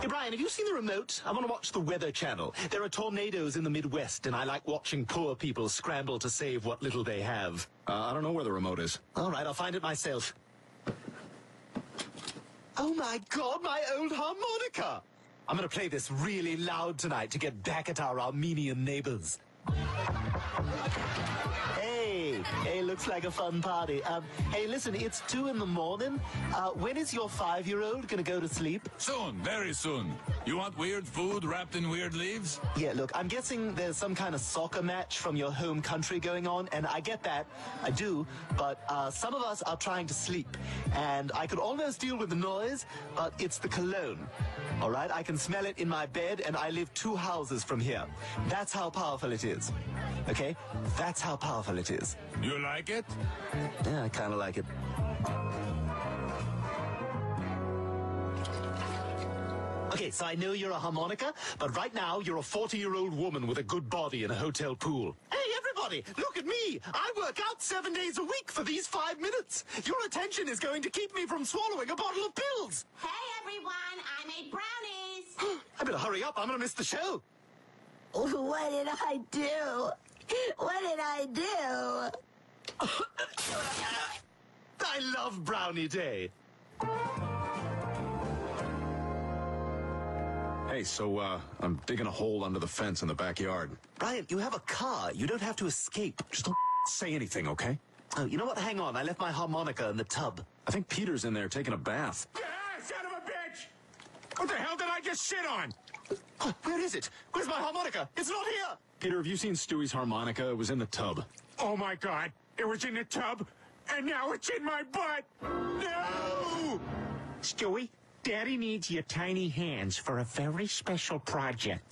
Hey, Brian, have you seen the remote? I want to watch the Weather Channel. There are tornadoes in the Midwest, and I like watching poor people scramble to save what little they have. Uh, I don't know where the remote is. All right, I'll find it myself. Oh my god, my old harmonica! I'm gonna play this really loud tonight to get back at our Armenian neighbors. Hey, hey, looks like a fun party. Um, hey, listen, it's two in the morning. Uh, when is your five-year-old gonna go to sleep? Soon, very soon. You want weird food wrapped in weird leaves? Yeah, look, I'm guessing there's some kind of soccer match from your home country going on, and I get that, I do, but uh, some of us are trying to sleep, and I could almost deal with the noise, but it's the cologne. All right, I can smell it in my bed, and I live two houses from here. That's how powerful it is. Okay? That's how powerful it is. You like it? Yeah, I kind of like it. Okay, so I know you're a harmonica, but right now you're a 40-year-old woman with a good body in a hotel pool. Hey, everybody, look at me! I work out seven days a week for these five minutes. Your attention is going to keep me from swallowing a bottle of pills. Hey everyone, I made brownies. I better hurry up. I'm gonna miss the show. What did I do? What did I do? I love Brownie Day. Hey, so, uh, I'm digging a hole under the fence in the backyard. Brian, you have a car. You don't have to escape. Just don't say anything, okay? Oh, you know what? Hang on. I left my harmonica in the tub. I think Peter's in there taking a bath. Ah, son of a bitch! What the hell did I just sit on? Where is it? Where's my harmonica? It's not here. Peter, have you seen Stewie's harmonica? It was in the tub. Oh my god, it was in the tub, and now it's in my butt! No! Stewie, Daddy needs your tiny hands for a very special project.